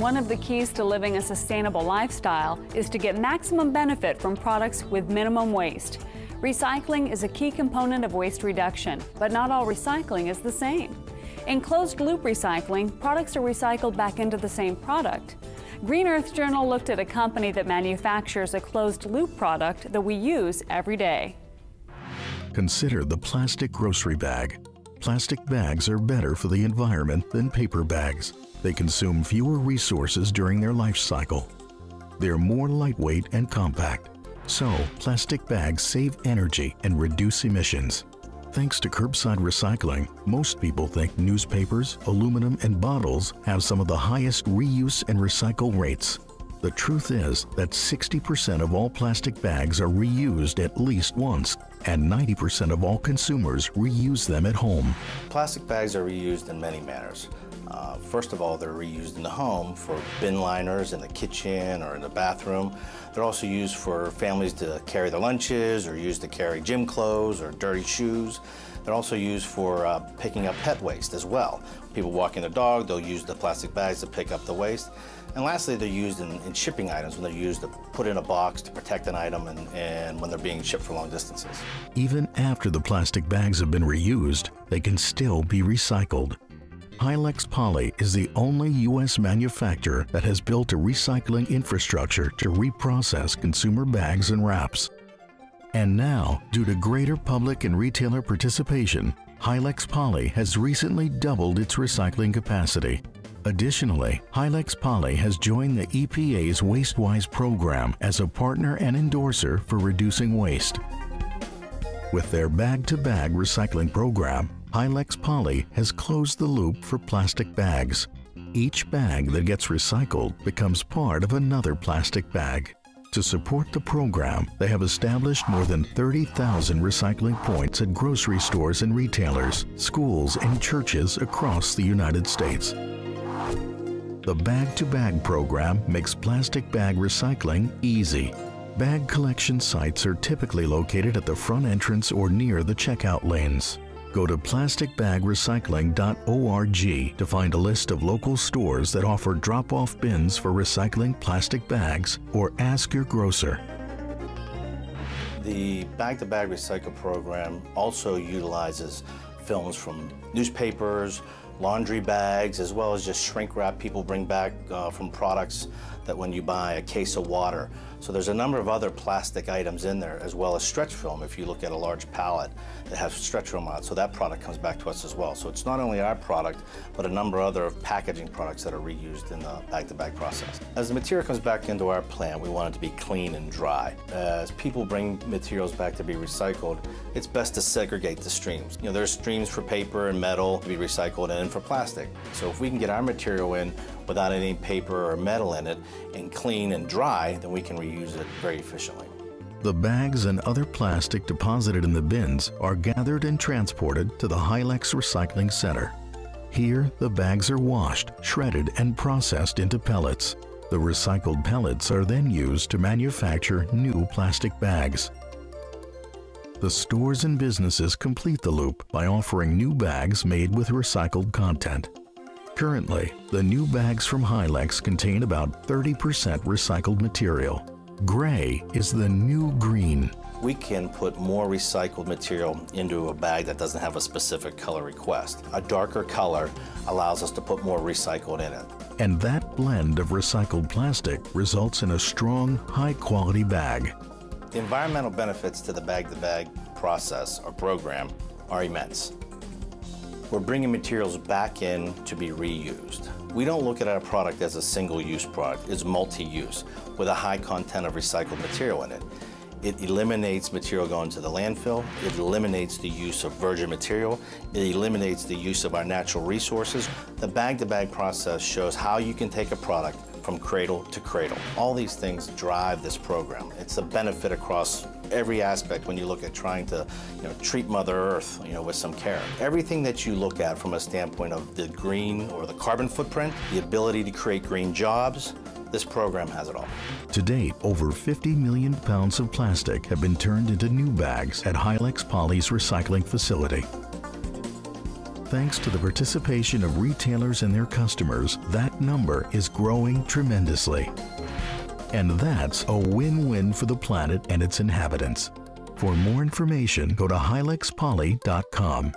One of the keys to living a sustainable lifestyle is to get maximum benefit from products with minimum waste. Recycling is a key component of waste reduction, but not all recycling is the same. In closed loop recycling, products are recycled back into the same product. Green Earth Journal looked at a company that manufactures a closed loop product that we use every day. Consider the plastic grocery bag. Plastic bags are better for the environment than paper bags. They consume fewer resources during their life cycle. They're more lightweight and compact. So, plastic bags save energy and reduce emissions. Thanks to curbside recycling, most people think newspapers, aluminum, and bottles have some of the highest reuse and recycle rates. The truth is that 60% of all plastic bags are reused at least once, and 90% of all consumers reuse them at home. Plastic bags are reused in many manners. Uh, first of all, they're reused in the home for bin liners in the kitchen or in the bathroom. They're also used for families to carry their lunches or used to carry gym clothes or dirty shoes. They're also used for uh, picking up pet waste as well. People walking their dog, they'll use the plastic bags to pick up the waste. And lastly, they're used in, in shipping items when they're used to put in a box to protect an item and, and when they're being shipped for long distances. Even after the plastic bags have been reused, they can still be recycled. Hilex Poly is the only U.S. manufacturer that has built a recycling infrastructure to reprocess consumer bags and wraps. And now, due to greater public and retailer participation, Hilex Poly has recently doubled its recycling capacity. Additionally, Hilex Poly has joined the EPA's WasteWise program as a partner and endorser for reducing waste. With their bag-to-bag recycling program, Hilex Poly has closed the loop for plastic bags. Each bag that gets recycled becomes part of another plastic bag. To support the program, they have established more than 30,000 recycling points at grocery stores and retailers, schools, and churches across the United States. The Bag to Bag program makes plastic bag recycling easy. Bag collection sites are typically located at the front entrance or near the checkout lanes. Go to plasticbagrecycling.org to find a list of local stores that offer drop-off bins for recycling plastic bags or ask your grocer. The bag-to-bag recycle program also utilizes films from newspapers, laundry bags, as well as just shrink wrap people bring back uh, from products that when you buy a case of water. So there's a number of other plastic items in there, as well as stretch film if you look at a large pallet that has stretch film on it. So that product comes back to us as well. So it's not only our product, but a number of other packaging products that are reused in the bag-to-bag -bag process. As the material comes back into our plant, we want it to be clean and dry. As people bring materials back to be recycled, it's best to segregate the streams. You know, there's streams for paper and metal to be recycled and for plastic. So if we can get our material in without any paper or metal in it and clean and dry, then we can reuse it very efficiently. The bags and other plastic deposited in the bins are gathered and transported to the Hilex Recycling Center. Here, the bags are washed, shredded, and processed into pellets. The recycled pellets are then used to manufacture new plastic bags. The stores and businesses complete the loop by offering new bags made with recycled content. Currently, the new bags from Hilex contain about 30% recycled material. Gray is the new green. We can put more recycled material into a bag that doesn't have a specific color request. A darker color allows us to put more recycled in it. And that blend of recycled plastic results in a strong, high-quality bag. The environmental benefits to the bag-to-bag -bag process or program are immense. We're bringing materials back in to be reused. We don't look at our product as a single-use product. It's multi-use with a high content of recycled material in it. It eliminates material going to the landfill. It eliminates the use of virgin material. It eliminates the use of our natural resources. The bag-to-bag -bag process shows how you can take a product from cradle to cradle. All these things drive this program. It's a benefit across every aspect when you look at trying to you know, treat Mother Earth you know, with some care. Everything that you look at from a standpoint of the green or the carbon footprint, the ability to create green jobs, this program has it all. To date, over 50 million pounds of plastic have been turned into new bags at Hilex Poly's recycling facility. Thanks to the participation of retailers and their customers, that number is growing tremendously. And that's a win-win for the planet and its inhabitants. For more information, go to hilexpoly.com.